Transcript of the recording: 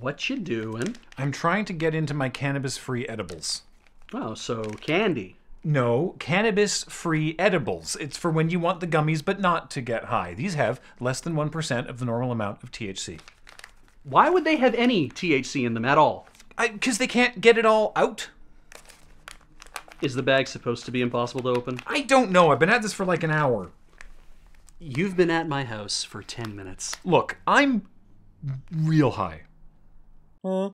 What you doing? I'm trying to get into my cannabis free edibles. Oh, so candy. No, cannabis free edibles. It's for when you want the gummies but not to get high. These have less than 1% of the normal amount of THC. Why would they have any THC in them at all? Because they can't get it all out. Is the bag supposed to be impossible to open? I don't know. I've been at this for like an hour. You've been at my house for 10 minutes. Look, I'm real high huh?